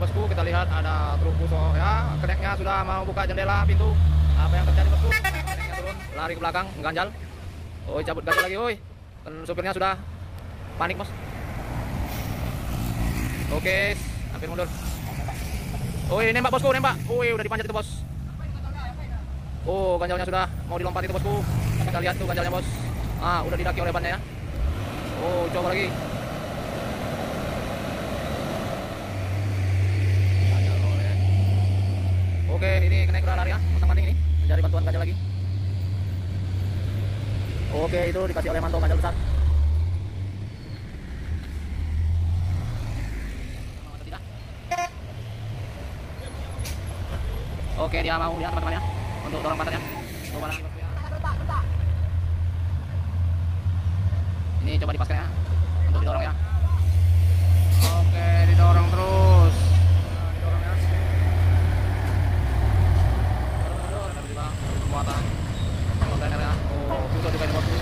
Bosku kita lihat ada truk buso ya keneknya sudah mau buka jendela pintu. Apa yang terjadi bosku? Keneknya turun lari ke belakang ganjal oi cabut ganjal lagi oi. Kan supirnya sudah panik bos. Oke hampir mundur. Oi nembak bosku nembak. Oi udah dipanjat itu bos. Oh ganjalnya sudah mau dilompat itu bosku. Kita lihat tuh ganjalnya bos. Ah udah didaki oleh bannya ya. Oh coba lagi Oke, ini kena udah lari ya, pasang banding ini, mencari bantuan gajah lagi. Oke, itu dikasih oleh manto gajah besar. Oke, dia mau lihat teman-teman ya, untuk dorong pantatnya. Coba lagi. Ini coba dipaskan ya, untuk didorong ya. Oke, didorong terus. Nah, didorong ya. Muatan kontainer ya. Oh, susah juga ini bosku.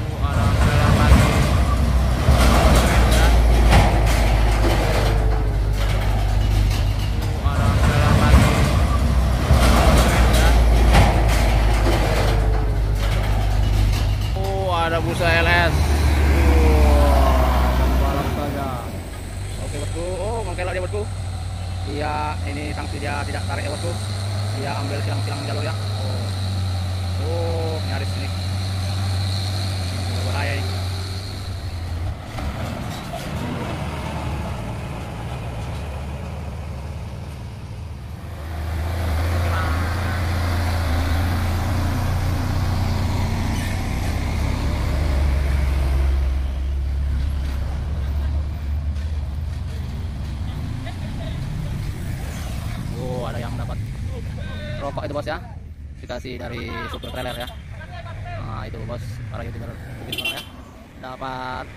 Oh, ada trailer lagi. Keren kan? Oh, ada trailer lagi. Keren kan? Oh, ada busa LS. Wah, balap saja. Oke bosku, oh mengkelak dia bosku. Iya, ini sanksi dia tidak tarik ya bosku. Dia ambil silang-silang jalur ya. Oh, oh nyaris ini. Berbahaya ini. Oh, ada yang dapat rokok itu bos ya. Dikasih dari supir trailer ya. Nah, itu bos para youtuber ya. Dapat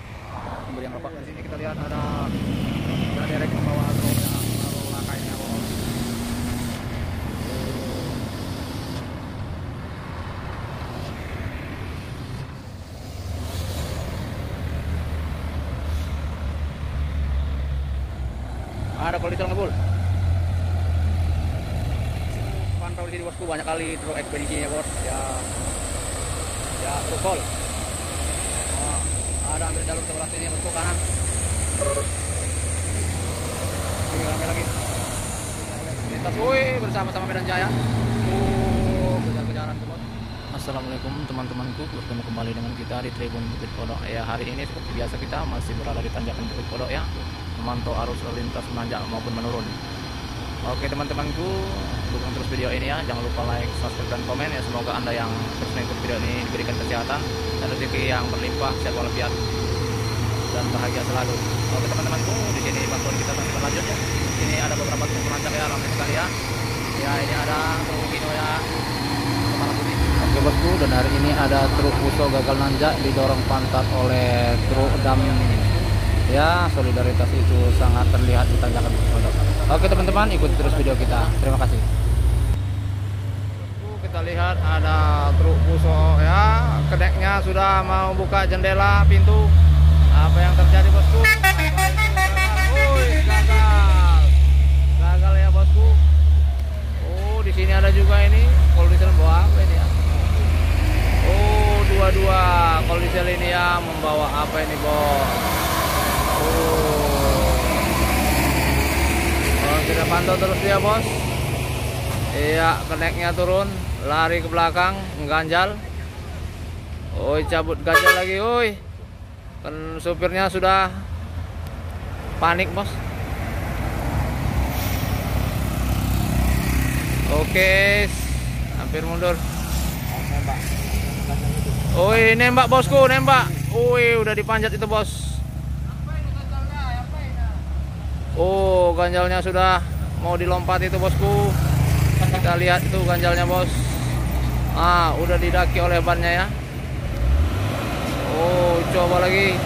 pemberian rokok. Di sini kita lihat ada ada derek membawa truk yang baru lakainya bos. Ada polisi ngebul pantau di sini bosku banyak kali truk ekspedisinya bos. Ya ya truk kol oh, ada ambil jalur sebelah sini bosku kanan. Ini rame lagi. Lintas. Woi bersama-sama Medan Jaya. Oh Assalamualaikum teman-temanku. Bertemu kembali dengan kita di Tribun Bukit Kodok ya hari ini seperti biasa kita masih berada di tanjakan Bukit Kodok ya. Memantau arus lalu lintas menanjak maupun menurun Oke teman-temanku, dukung terus video ini ya. Jangan lupa like, subscribe, dan komen ya. Semoga anda yang terus mengikuti video ini diberikan kesehatan dan rezeki yang berlimpah, sehat walafiat dan bahagia selalu. Oke teman-temanku, di sini bantuan kita masih berlanjut ya. Ini ada beberapa perancang ya, ramai sekali ya. Ya ini ada truk Gino ya. Oke bosku, dan hari ini ada truk Puso gagal nanjak didorong pantat oleh truk dam ya solidaritas itu sangat terlihat di tanjakan. Oke teman-teman ikuti terus video kita. Terima kasih. Kita lihat ada truk buso ya, kedeknya sudah mau buka jendela pintu. Apa yang terjadi bosku? Woi, gagal. Gagal ya bosku. Oh, di sini ada juga ini kalau diesel bawa apa ini ya? Oh, dua-dua kalau diesel ini ya membawa apa ini bos? Oh. Oh, kita pantau terus dia bos. Iya, keneknya turun, lari ke belakang, mengganjal. Oi, cabut ganjal lagi, oi. Kan supirnya sudah panik bos. Oke, hampir mundur. Oi, nembak bosku, nembak. Oi, udah dipanjat itu bos. Oh, ganjalnya sudah mau dilompat itu bosku. Kita lihat itu ganjalnya bos. Ah udah didaki oleh bannya ya. Oh coba lagi.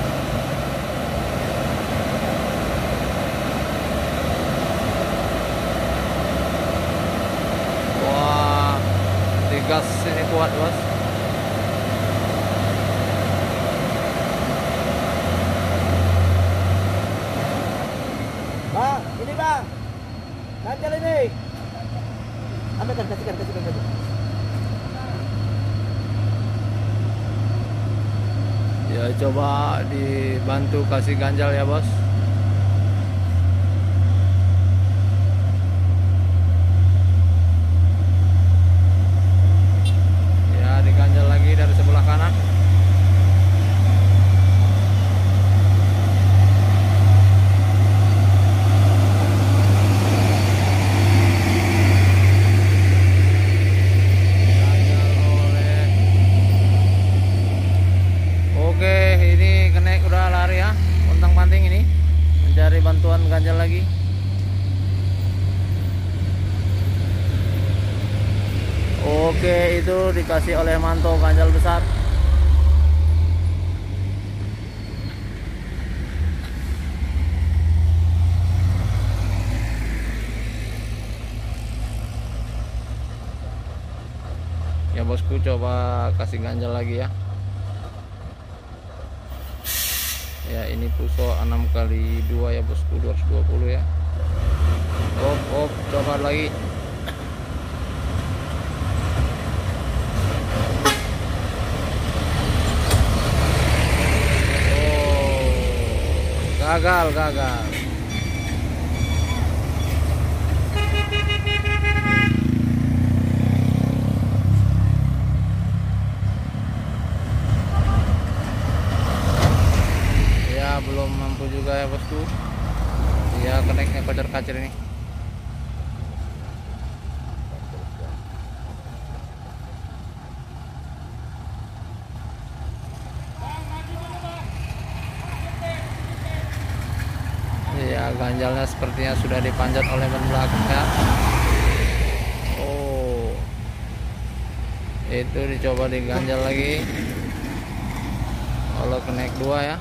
Wah digas ini kuat bos. Bang, ini bang. Ganjal ini. Ambilkan, kasihkan, kasihkan, kasihkan. Ya coba dibantu kasih ganjal ya bos. Ya diganjal lagi dari sebelah kanan. Ganjal oleh Oke, ini kenek udah lari ya. Pontang panting ini mencari bantuan ganjal lagi. Oke, itu dikasih oleh manto ganjal besar. Ya bosku coba kasih ganjal lagi ya. ya ini puso 6 kali 2 ya bosku 220 ya op op coba lagi gagal gagal sepertinya sudah dipanjat oleh ban belakang oh. Itu dicoba diganjal lagi. Kalau kenaik dua ya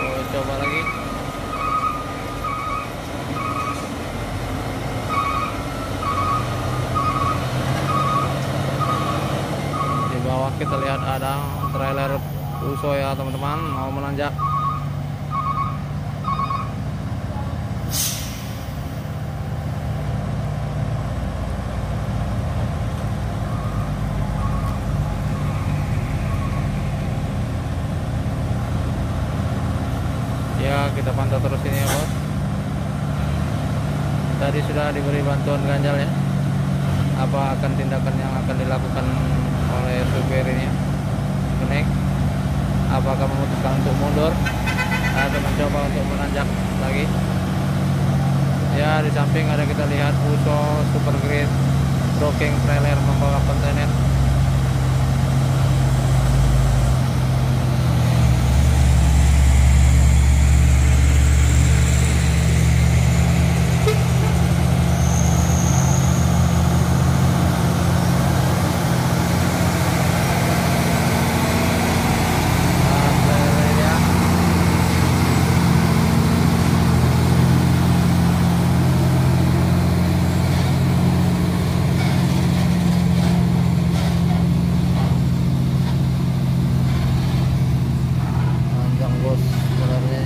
Oh, coba lagi. Di bawah kita lihat ada trailer Uso ya teman-teman mau menanjak. Ya kita pantau terus ini ya bos. Tadi sudah diberi bantuan ganjal. Apa akan tindakan yang akan dilakukan oleh supir ini? Kenek. Apakah memutuskan untuk mundur atau mencoba untuk menanjak lagi? Ya di samping ada kita lihat Uso Super Grade Docking trailer membawa kontainer. Nah, trailernya. panjang bos sebenarnya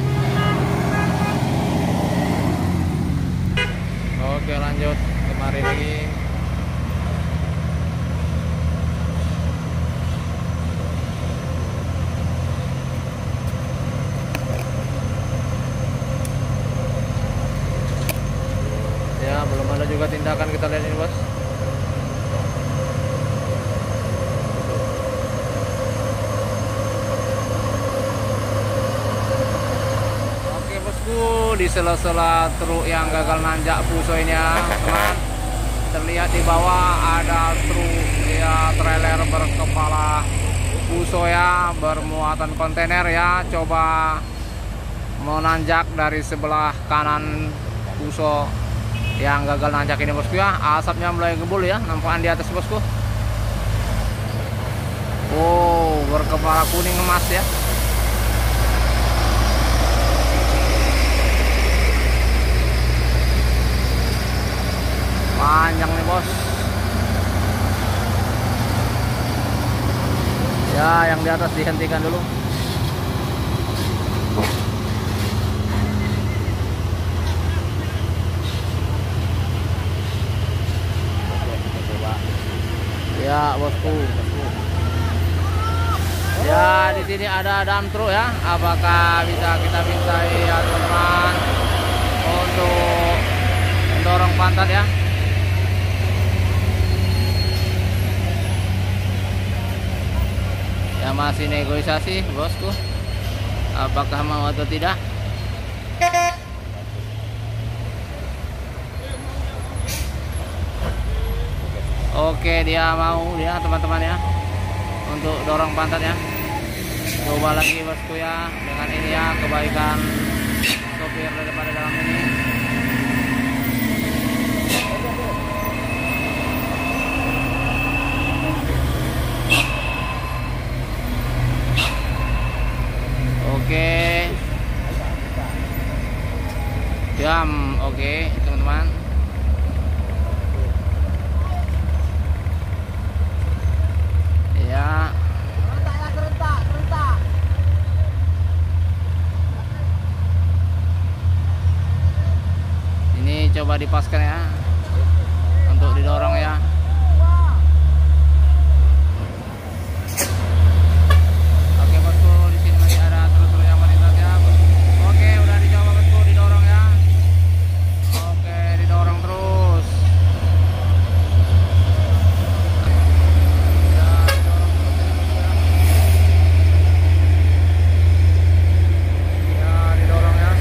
oke lanjut kemari lagi ya belum ada juga tindakan kita lihat ini bos Oke bosku di sela-sela truk yang gagal nanjak puso ini ya teman. Terlihat di bawah ada truk ya trailer berkepala puso ya bermuatan kontainer ya. Coba mau nanjak dari sebelah kanan puso yang gagal nanjak ini bosku ya. Asapnya mulai ngebul ya nampakan di atas bosku. Oh berkepala kuning emas ya panjang nih bos. Ya yang di atas dihentikan dulu. Ya bosku. Ya di sini ada dump truck ya. Apakah bisa kita mintai ya teman-teman untuk mendorong pantat ya ya masih negosiasi bosku? Apakah mau atau tidak? Oke dia mau ya teman-teman ya. Untuk dorong pantat ya. Coba lagi bosku ya. Dengan ini ya kebaikan sopir daripada dalam ini oke. Jam oke teman-teman. Ya ini coba dipaskan ya untuk didorong ya oke bosku di sini masih ada terus terus yang melintas ya oke udah dicoba bosku didorong ya oke didorong terus ya didorong terus ya ya didorong ya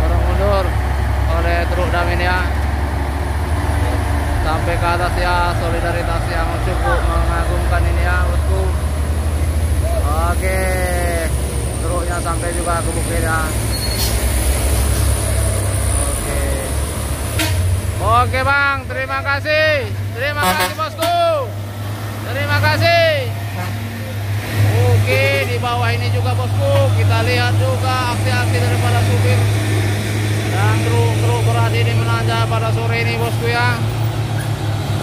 dorong mundur oleh truk dam ini ya sampai ke atas ya solidaritas yang cukup mengagumkan ini ya bosku oke truknya sampai juga ke bukit ya oke oke bang terima kasih terima kasih bosku terima kasih Oke, di bawah ini juga bosku, kita lihat juga aksi-aksi daripada supir dan truk-truk berat ini menanjak pada sore ini bosku ya.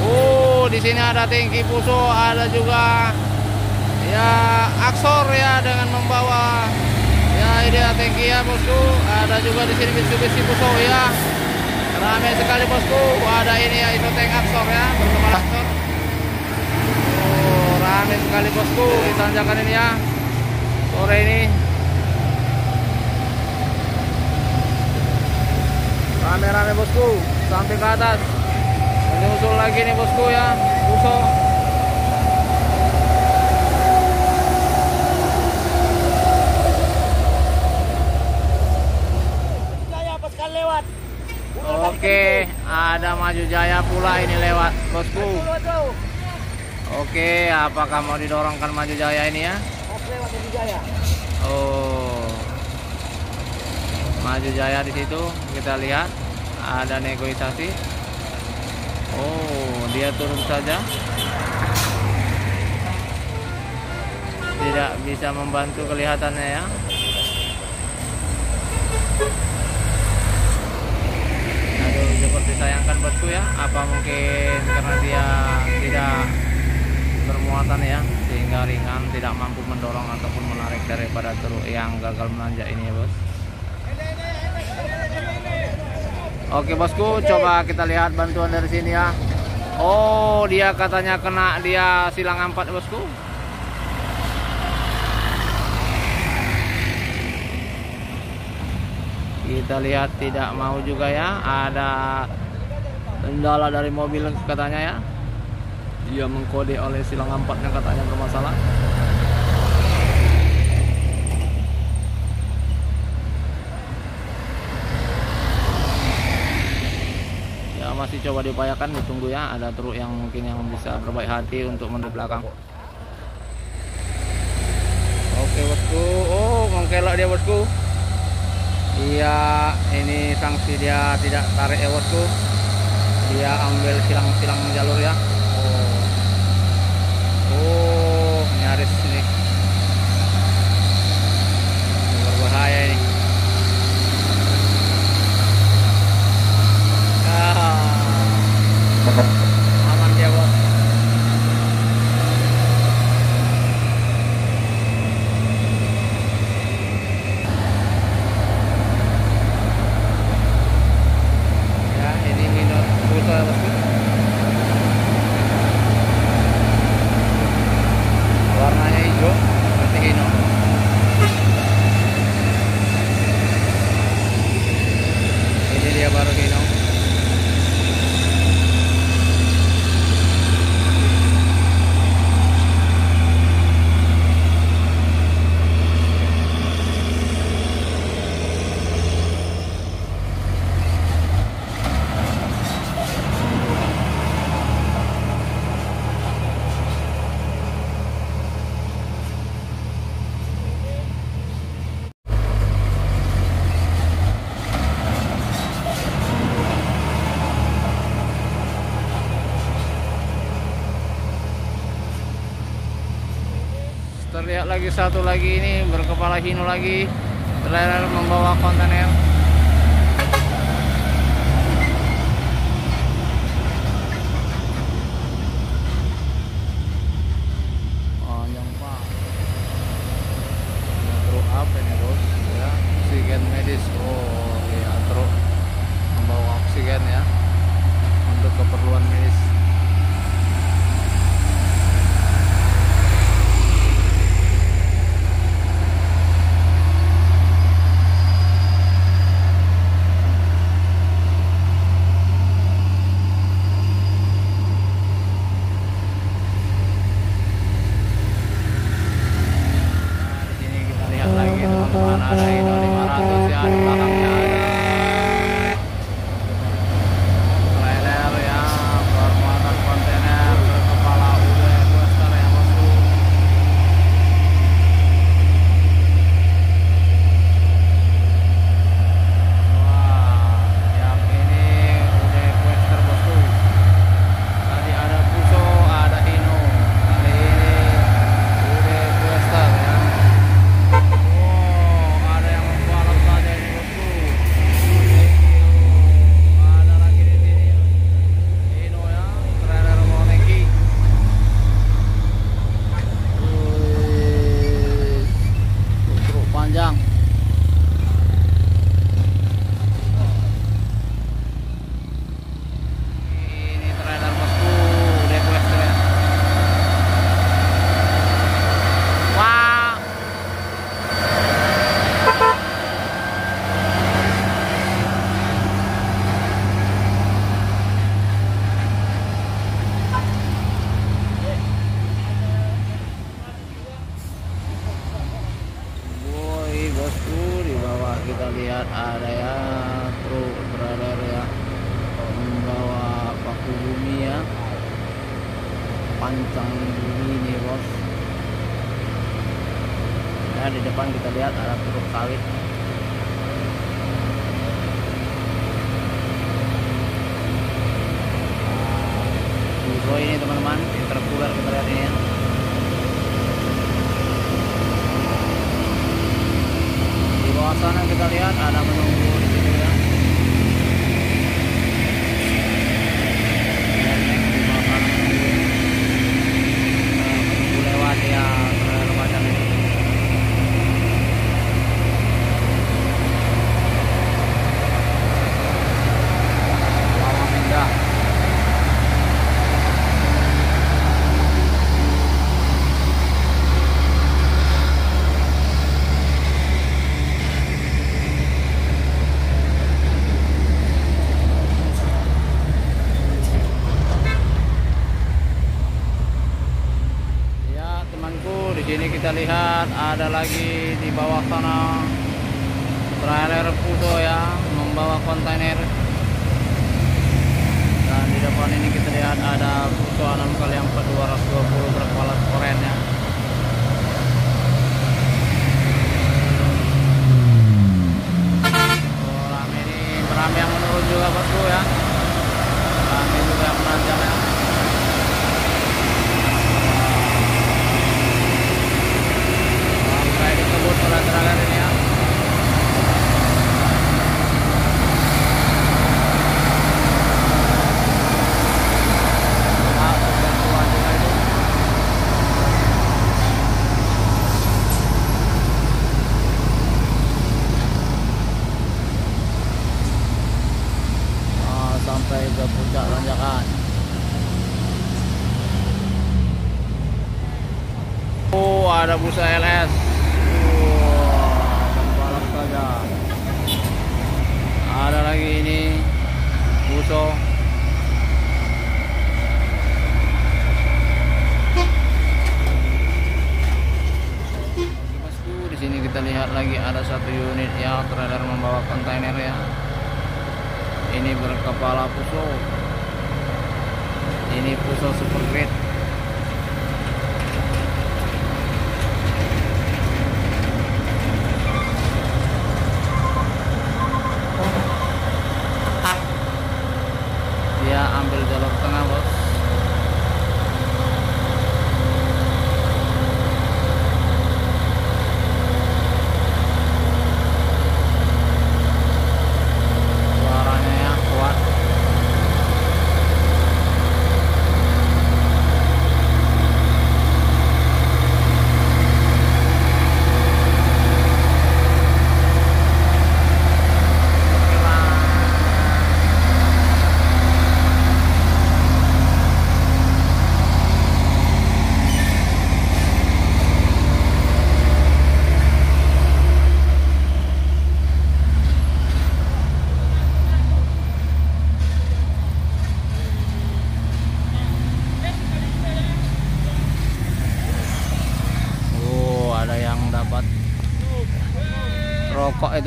Oh, di sini ada tangki puso, ada juga ya aksor ya dengan membawa ya ini tangki ya bosku. Ada juga di sini Mitsubishi puso ya. Ramai sekali bosku. Ada ini ya itu tank aksor ya bersama aksor. Oh, ramai sekali bosku di tanjakan ini ya. Sore ini. Rame-rame bosku sampai ke atas. Menyusul lagi nih bosku ya. Puso. Jaya pas sekali lewat. Udah kali Oke, ada Maju Jaya pula ini lewat bosku. Oke, apakah mau didorongkan Maju Jaya ini ya? Lewat dari Jaya. Oh. Maju Jaya di situ kita lihat ada negosiasi. Oh, dia turun saja. Tidak bisa membantu kelihatannya ya. Disayangkan bosku ya. Apa mungkin karena dia tidak bermuatan ya sehingga ringan tidak mampu mendorong ataupun menarik daripada truk yang gagal menanjak ini ya bos oke bosku coba kita lihat bantuan dari sini ya oh dia katanya kena dia silang empat bosku kita lihat tidak mau juga ya. Ada kendala dari mobil katanya ya. Dia mengkode oleh silang empatnya katanya bermasalah. Ya masih coba diupayakan ditunggu ya. Ada truk yang mungkin yang bisa berbaik hati untuk menurut belakang. Oke bosku. Oh mengkelak dia bosku iya ini sanksi dia tidak tarik ya bosku dia ambil silang-silang jalur ya. Oh. Oh nyaris ini. Berbahaya ini. Ah. lihat lagi satu lagi ini berkepala hino lagi. Trailer membawa kontainer oh, pak truk apa ini bos? Ya medis. Oh Yeah. ada busa LS wow, saja ada lagi ini buso di sini kita lihat lagi ada satu unit yang trailer membawa kontainer ya. Ini berkepala puso. Ini puso super grade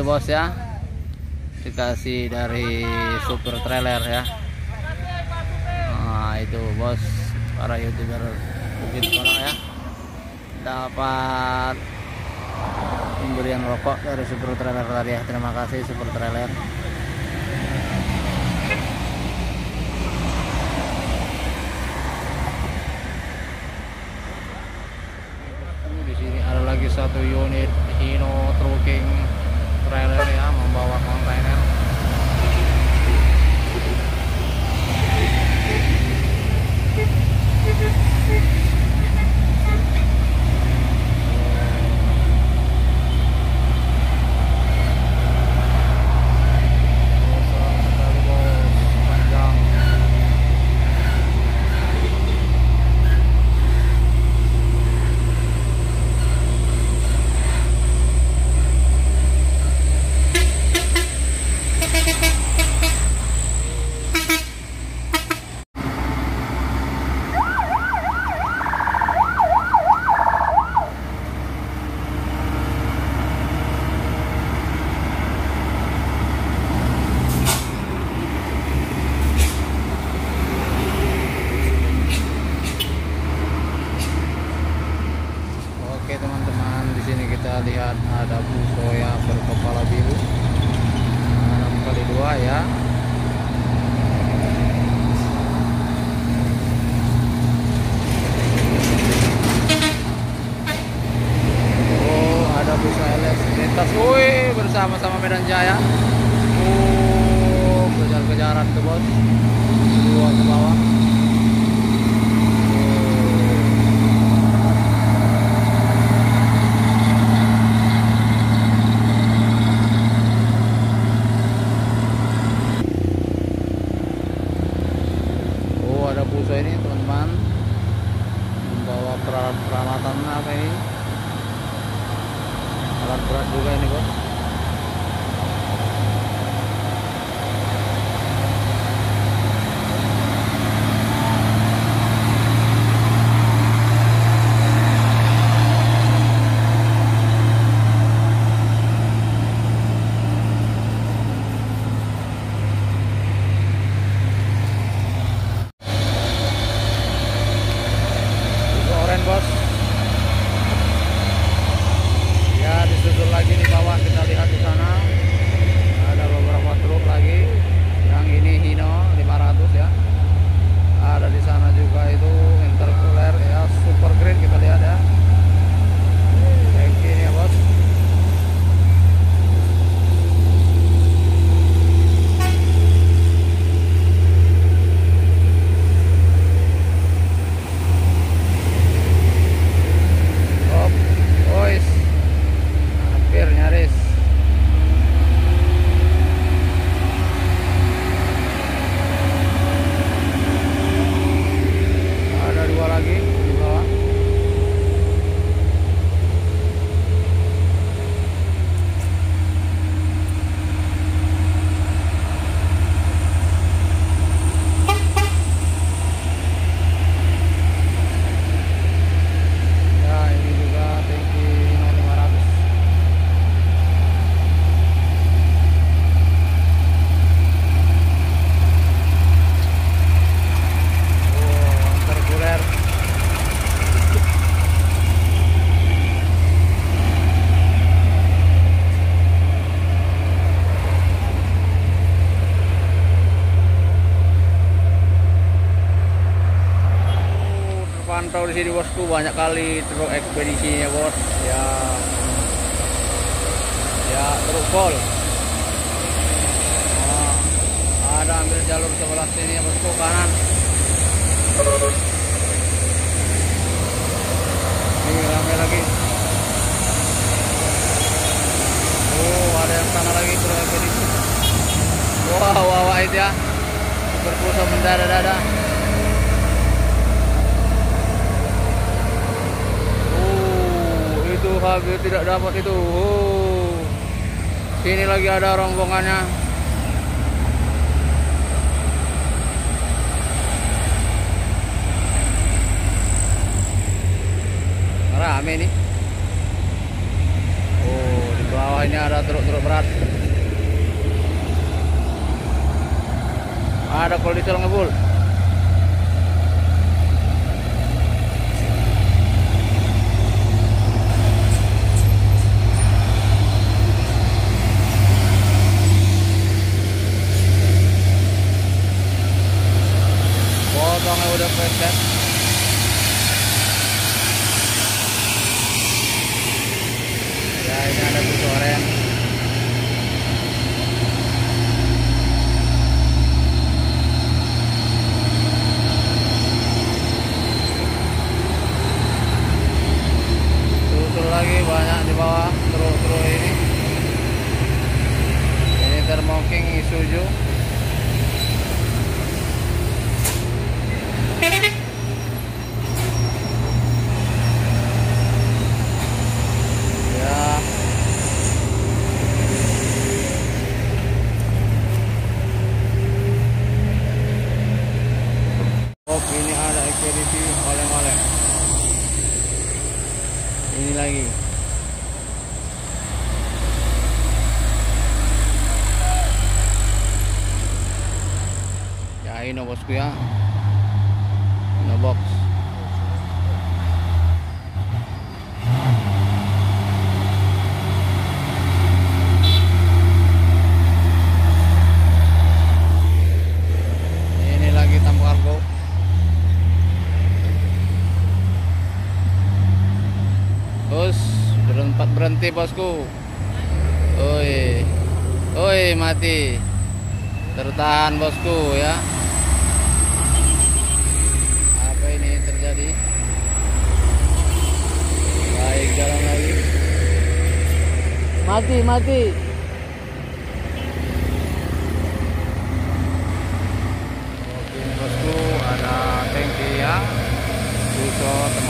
itu bos ya. Dikasih dari super trailer ya. Nah itu bos para youtuber Bukit Kodok ya. Dapat pemberian rokok dari super trailer tadi ya. Terima kasih super trailer. Satu unit Hino trucking Ini teman-teman. Membawa peralatan apa ini? Alat berat juga ini bos sini bosku banyak kali truk ekspedisinya bos. Ya. Ya truk pol Oh, ada ambil jalur sebelah sini bosku kanan. Ini ramai lagi. Oh ada yang sana lagi truk ekspedisi. Wah wah itu ya. Berpulsa mendadak-dadak habis tidak dapat itu. Oh. sini lagi ada rombongannya. Rame nih. Oh di bawah ini ada truk-truk berat. Ada polisi ngebul udah flat kan? Ya ini ada tutorial mati bosku. Oi. Oi mati. Tertahan bosku ya. Apa ini terjadi? Baik jalan lagi. Mati mati. Oke, bosku ada tanki ya. Busur teman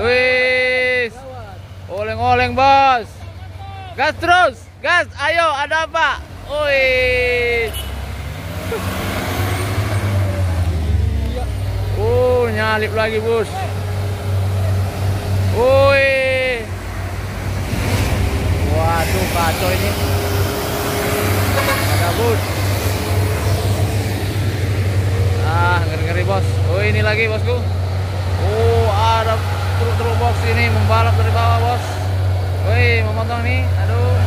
Wis. Oleng-oleng, Bos. Gas terus. Gas, ayo ada apa? Wis. Oh, nyalip lagi, Bos. Woi. Waduh, kacau ini. Ada Bos. Ah, ngeri-ngeri, Bos. Oh, ini lagi, Bosku. Oh, ada truk-truk box ini membalap dari bawah, Bos. Woi, memotong nih. Aduh.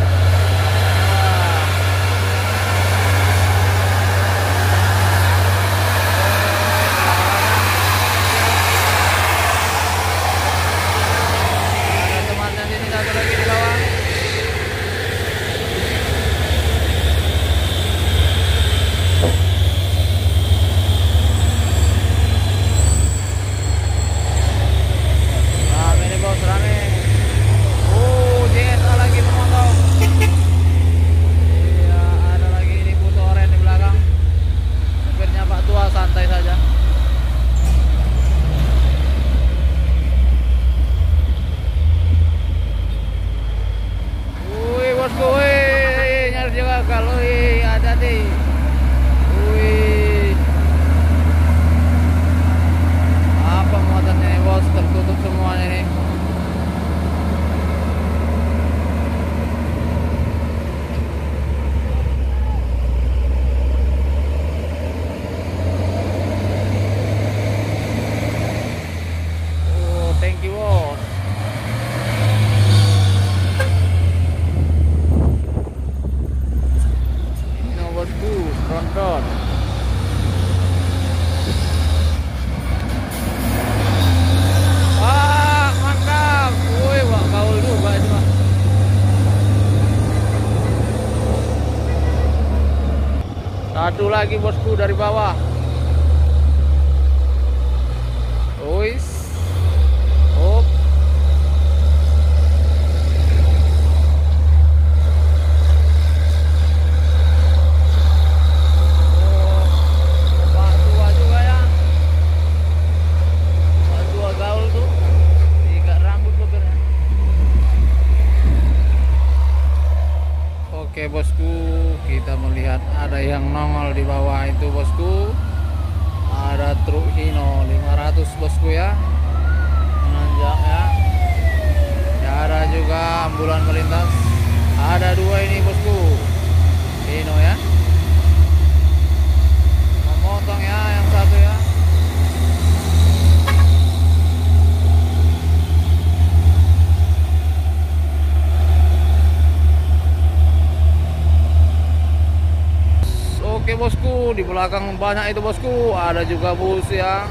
Belakang banyak itu bosku. Ada juga bus ya.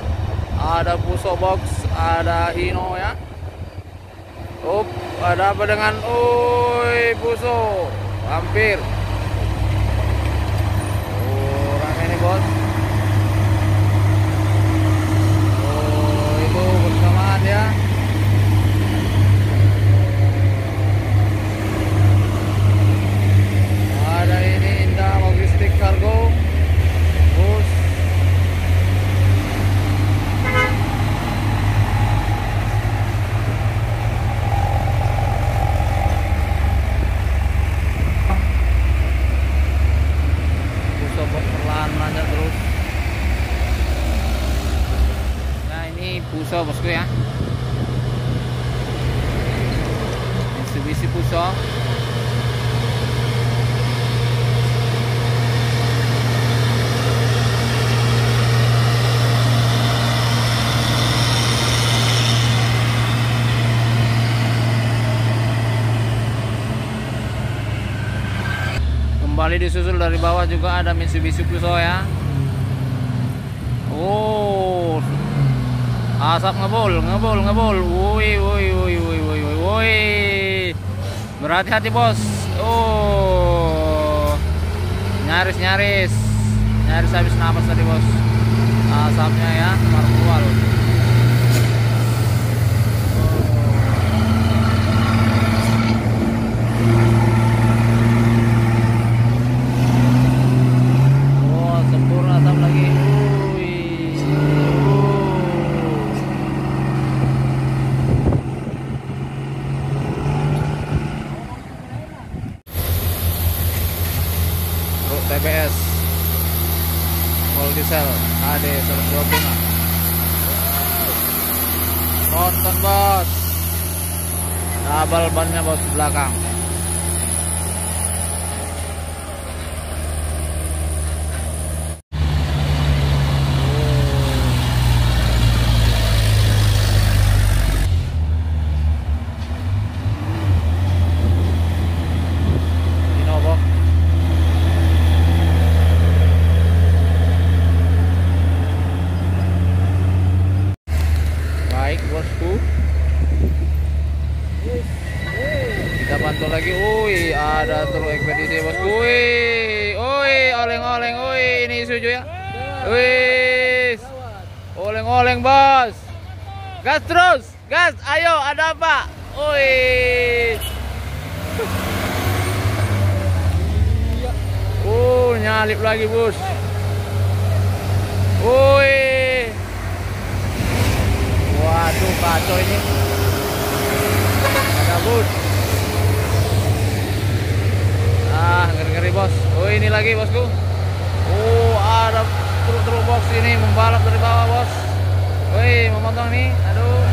Ada puso box, ada Hino ya. Up, ada apa dengan oi puso? Hampir. Oh, rame nih bos. Oh, itu bersamaan ya. Ada ini Indah Logistik Cargo Bus Bus sobok perlahan lanjut terus Nah ini Puso bosku ya Mitsubishi Puso Kembali disusul dari bawah juga ada Mitsubishi Fuso ya. Oh. Asap ngebul, ngebul, ngebul. Woi, woi, woi, woi, woi, woi. Berhati-hati, Bos. Oh. Nyaris, nyaris. Nyaris habis napas tadi, Bos. Asapnya ya, keluar. Oh, nyalip lagi bos. Woi. Waduh kacau ini. Ada bos. Ah ngeri-ngeri bos. Oh ini lagi bosku. Oh ada truk-truk box ini membalap dari bawah bos. Woi memotong nih. Aduh.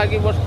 aquí vos